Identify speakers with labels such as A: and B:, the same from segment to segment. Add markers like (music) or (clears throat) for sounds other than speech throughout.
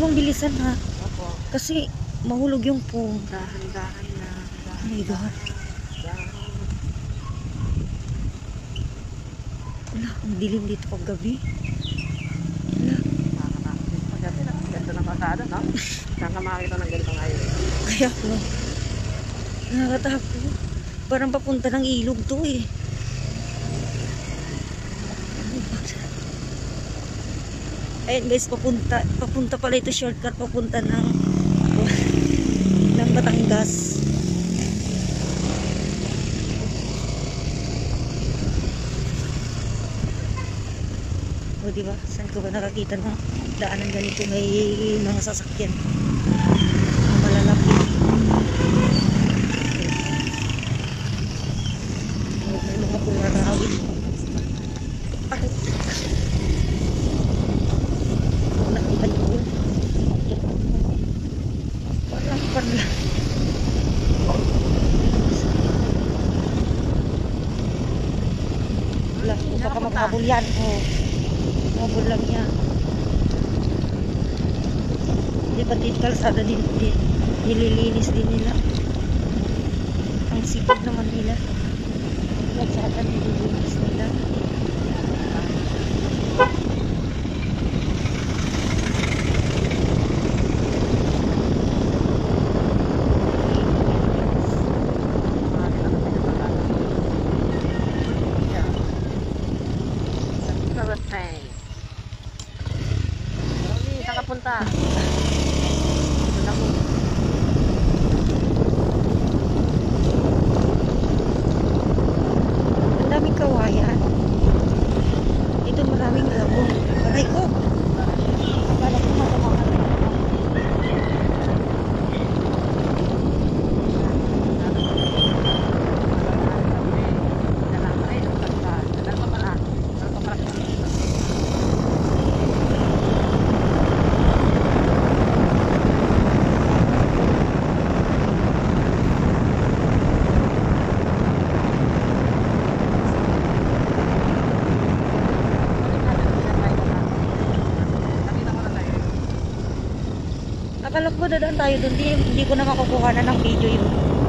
A: Mong bilisan ha.
B: Opo.
A: Kasi mahulog yung phone.
B: Dahan-dahan na.
A: Oh my God.
B: Dahan.
A: Wala, ang dilim dito pag gabi. Wala.
B: Pagdating na. Ganda ng pasada, no? Saan ka makakita ng ganitong highway?
A: kaya ko. Nakakatakot. Parang papunta ng ilog to eh. Ayun guys, papunta, papunta pala ito shortcut papunta ng (laughs) ng Batangas. O di ba? Saan ko ba nakakita ng daanan ganito may mga sasakyan? Mga malalaki. May mga pularawin. Ay. Wala, iba yun. Wala, wala. Wala, kung baka mapabol yan. Oo. Mapabol lang yan. Hindi pati kalsada din, din nililinis din nila. Ang sipag naman nila. Kalsada nililinis nila.
B: Makakita ng ganitong pasada. Yeah. Interesting. Romy, saan ka punta? Dito na po.
A: Ang daming kawayan. Ito maraming labong. Aray ko! Akala ko matamaan. Akala ko dadaan tayo doon. Hindi, hindi ko na makukuha na ng video yun.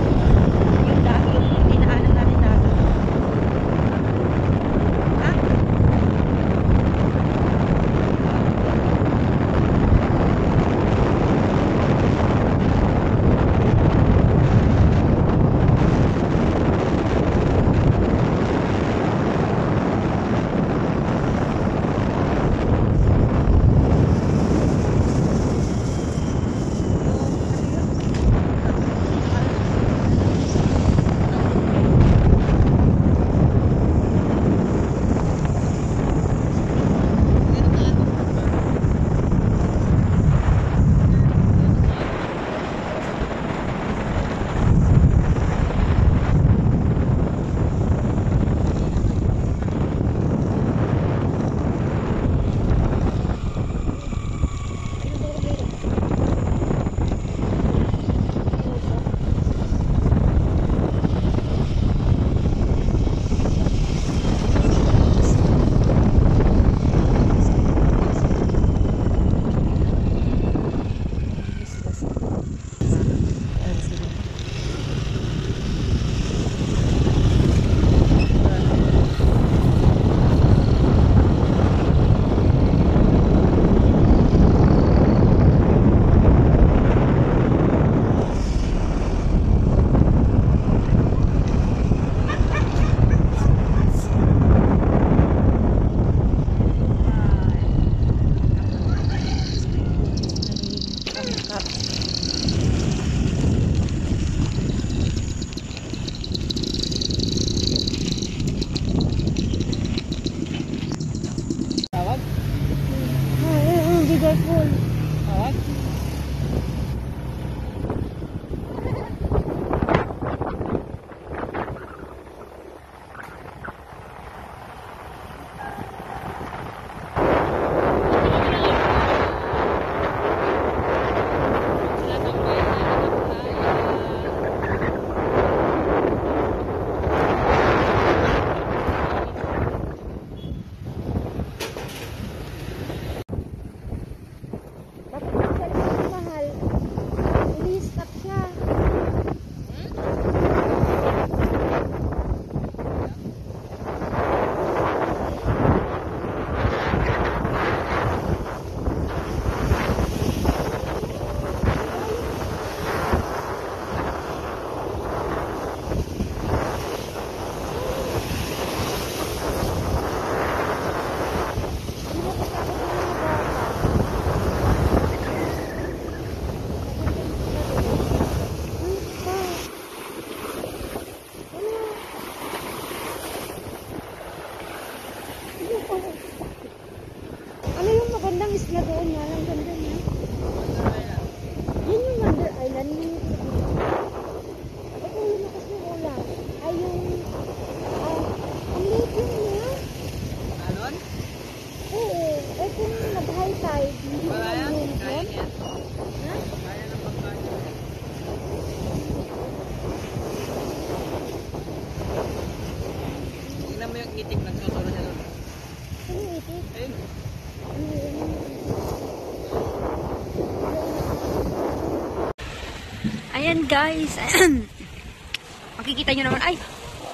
C: Ayan guys. (clears throat) Makikita nyo naman. Ay,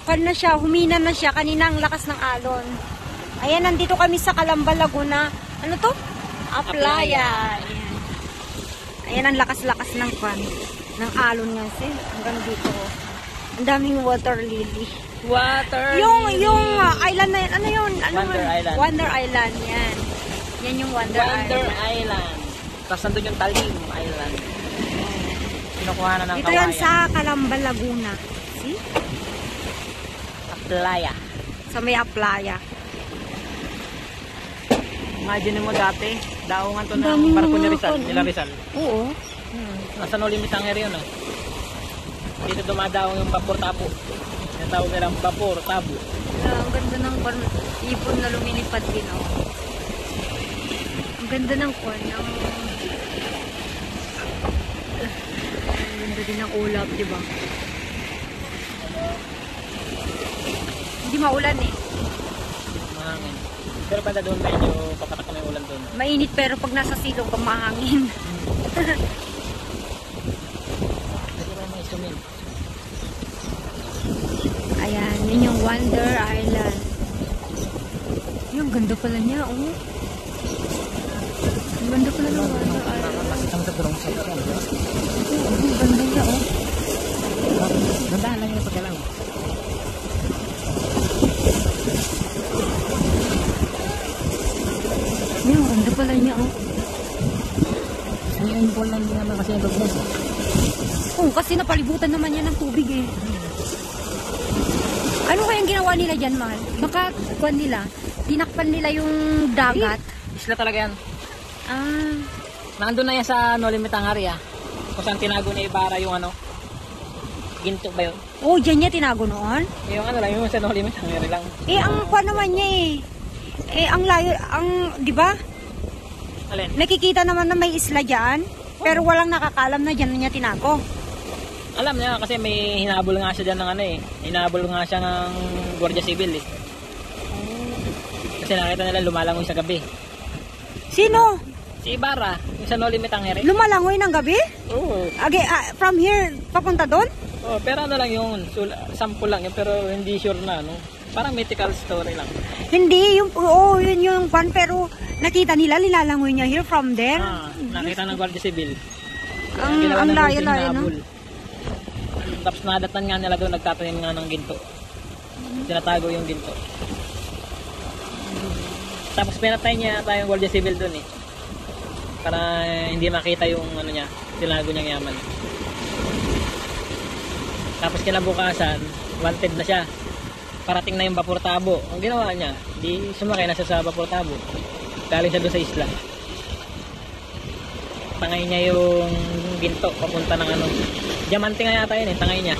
C: kan na siya. Humina na siya. Kanina ang lakas ng alon. Ayan, nandito kami sa Calamba, Laguna. Ano to? Aplaya. Ayan. Ayan ang lakas-lakas ng kwan. Ng alon nga sis. Hanggang dito. Ang daming water lily.
D: Water
C: Yung, yung uh, island na yan. Ano yun? Ano
D: Wonder
C: yun?
D: Island.
C: Wonder Island. Yan. Yan yung Wonder,
D: Wonder
C: Island.
D: Island. Tapos nandun yung Talim Island. Kinukuha na ng
C: Dito yan sa Calamba, Laguna. See?
D: Playa.
C: Sa may Aplaya.
D: Imagine mo dati, daungan to ng barko ni Rizal,
C: kon-
D: nila Rizal.
C: Oo.
D: Hmm. Nasa no limit ang area ah. Dito dumadaong yung vapor tabo. Yung tawag nilang vapor tabo.
C: Ah, ang ganda ng kwan, ibon na lumilipad din, oh. Ang ganda ng kwan, ang... Ang ganda din ng ulap, di ba? Hindi maulan eh.
D: Mahangin. Pero pala doon medyo papatak na ulan doon.
C: Mainit pero pag nasa silong ka mahangin. (laughs) Ayan, yun yung Wonder Island. Yung ganda pala niya, oh. Ang ganda pala ng Wonder Island.
D: Nakakasitang sa durong sa ikan.
C: Oo, ang ganda niya, oh.
D: Gandaan lang yung pagkalaw.
C: Yung ganda pala niya, oh.
D: May impol lang din naman kasi yung loob niya.
C: Oo, kasi napalibutan naman yan ng tubig eh. Ano kayang ginawa nila dyan, Mahal? Baka, kuwan nila, tinakpan nila yung dagat.
D: Isla talaga yan.
C: Ah,
D: Nandun na yan sa no limit ang area. Kung saan tinago ni Ibarra yung ano. Ginto ba yun?
C: oh, dyan niya tinago noon.
D: Yung ano lang, yung sa no limit ang lang.
C: Eh, ang kuwan naman niya eh. Eh, ang layo, ang, di ba?
D: Alin?
C: Nakikita naman na may isla dyan, pero walang nakakalam na dyan niya tinago.
D: Alam niya kasi may hinabol nga siya dyan ng ano eh. Hinabol nga siya ng Guardia Civil eh. Kasi nakita nila lumalangoy sa gabi.
C: Sino?
D: Si Ibarra, yung sa no limit ang area.
C: Lumalangoy ng gabi?
D: Oo.
C: Agi, ah, from here, papunta doon?
D: Oh, pero ano lang yun, sample lang yun, pero hindi sure na, no? Parang mythical story lang.
C: Hindi, yung, oo, yun yung kwan, pero nakita nila, nilalangoy niya here from there.
D: Ah, nakita ng Guardia Civil.
C: Ang,
D: Ginawa
C: ang
D: ng
C: layo-layo, no?
D: Tapos nadatan nga nila doon, nagtatanim nga ng ginto. Tinatago yung ginto. Tapos pinatay niya yata yung Guardia Civil doon eh. Para hindi makita yung ano niya, tinago niyang yaman. Tapos kinabukasan, wanted na siya. Parating na yung Vapor Tabo. Ang ginawa niya, di sumakay na siya sa Vapor Tabo. Galing siya doon sa isla. Tangay niya yung ginto, papunta ng ano. Diamante nga yata yun eh, tangay niya.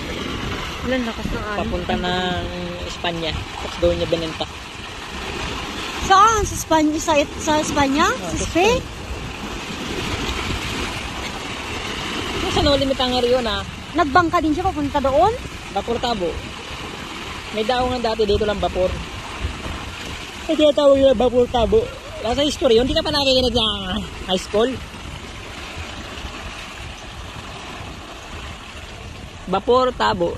C: Ilan lakas ng alon.
D: Papunta ng Espanya. Tapos doon niya binenta.
C: Saan? Sa Espanya? Sa, sa Espanya?
D: Ah,
C: sa Spain?
D: Yung sa no limit ang area na,
C: Nagbangka din siya papunta doon?
D: Vapor Tabo. May daungan dati dito lang Vapor. Ay, tinatawag nila Vapor Tabo. Nasa history, yun, hindi ka pa nakikinig ng high school. Vapor Tabo.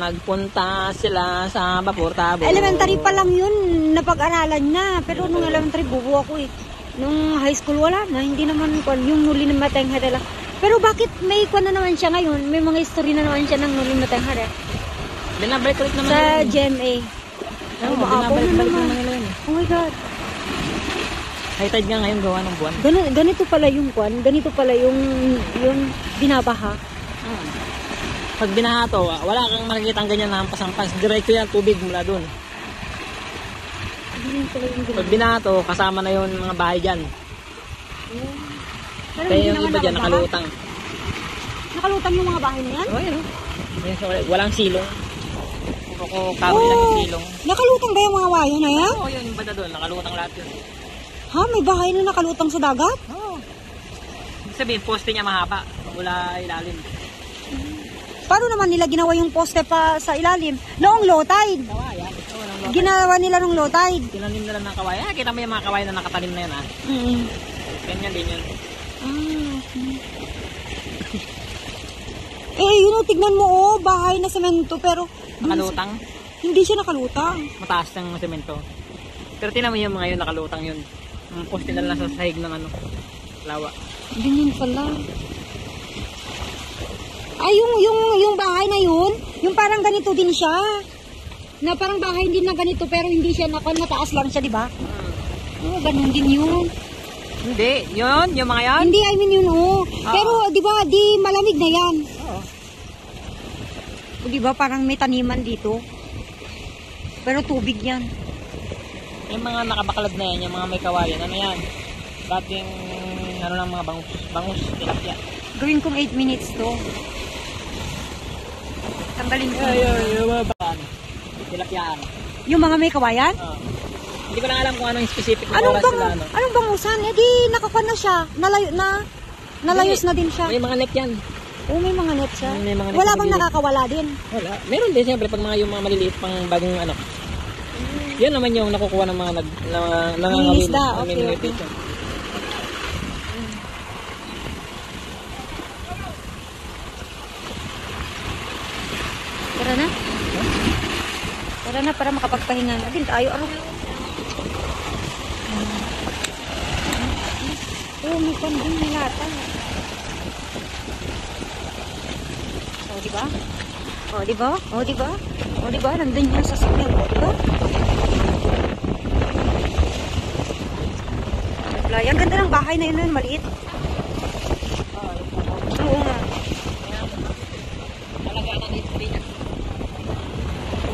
D: Nagpunta sila sa Vapor Tabo.
C: Elementary pa lang yun, napag-aralan na. Pero nung elementary, bubo ako eh. Nung high school, wala na. Hindi naman, yung nuli na mateng hara lang. Pero bakit may kwan na naman siya ngayon? May mga history na naman siya ng nuli na mateng hara.
D: Binabalik-balik naman
C: Sa
D: yun.
C: GMA.
D: Oo,
C: Ay, maapaw na
D: binabalik-balik
C: naman.
D: naman yun.
C: Oh my God.
D: High tide nga ngayon gawa ng buwan.
C: Ganito, ganito pala yung kwan. Ganito pala yung, yung binabaha.
D: Pag binaha to, ah, wala kang makikita ang ganyan na hampas-hampas. Diretso yan, tubig mula dun.
C: Ganito pala yung
D: Pag binaha to, kasama na yun mga bahay dyan.
C: Pero
D: Kaya yung iba dyan, nakalutang.
C: Nakalutang yung mga bahay na yan?
D: Oh, yun. Yan, so, walang silong. Puro ko kahoy lang yung silong.
C: Nakalutang ba yung mga waya na yan?
D: Oo, yun yung banda doon. Nakalutang lahat yun.
C: Ha? May bahay na nakalutang sa dagat?
D: Oo. Ibig sabihin, poste niya mahaba. Wala ilalim.
C: Paano naman nila ginawa yung poste pa sa ilalim? Noong low tide.
D: Kawayan. Oo, nang
C: ginawa nila nung low tide.
D: Tinanim nila ng kawayan. Ah, kita mo yung mga kawayan na nakatanim na yun ah.
C: Mm.
D: Ganyan din yun.
C: Eh, yun o, tignan mo oh, bahay na semento pero
D: Nakalutang.
C: hindi siya nakalutang.
D: Mataas ng semento. Pero tinan mo yung mga yun, nakalutang yun. Ang poste na lang sa sahig ng ano, lawa.
C: Ganyan pala. Ay, yung, yung, yung bahay na yun, yung parang ganito din siya. Na parang bahay din na ganito pero hindi siya naka, nataas lang siya, di ba? Oo, ganun din yun.
D: Hindi, yun, yung mga yan.
C: Hindi, I mean yun, oh. Pero, di ba, di malamig na yan.
D: Oo.
C: O, di ba, parang may taniman dito. Pero tubig yan.
D: Yung mga nakabakalad na yan, yung mga may kawayan, ano yan? Dating, ano lang mga bangus, bangus, tilapia.
C: Gawin kong 8 minutes to. Tanggalin ko.
D: yung mga ba, ano? Tilapia, ano?
C: Yung mga may kawayan?
D: Oo. Hindi ko lang alam kung anong specific na
C: Anong
D: oras
C: bang,
D: sila, ano.
C: anong bangusan? Eh di, nakakuan na siya. Nalayo, na, nalayos na din siya.
D: May mga net yan.
C: Oo, may mga net siya.
D: May mga net
C: Wala bang nakakawala din?
D: Wala. Meron din siyempre pag mga yung mga maliliit pang bagong ano. Yan naman yung nakukuha ng mga nag na, nangangawin.
C: Isda,
D: na
C: okay,
D: may
C: okay.
D: picture.
C: Tara na. Tara na para makapagpahinga na din tayo. Aro. Oo, may panding may lata. O, di ba? O, di ba? O, di ba? O, di ba? Nandun yung sa signal. O, di ba? Ang ganda ng bahay na yun, maliit. Oo nga.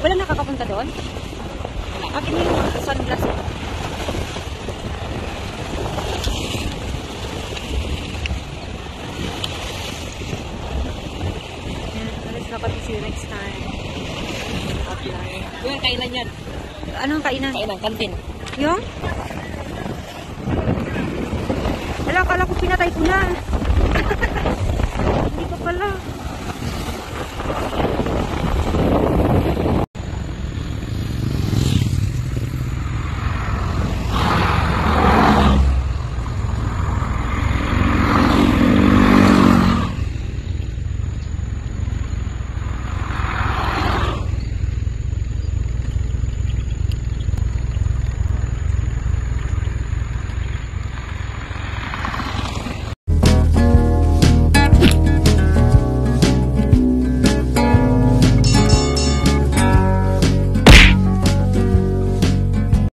C: Wala nakakapunta doon? Akin yung sunglass. you next time.
D: Offline. Yun, kainan yan.
C: Anong kainan?
D: Kainan, kantin.
C: Yung? Ala, kala ko pinatay ko na. (laughs) Hindi ko pala.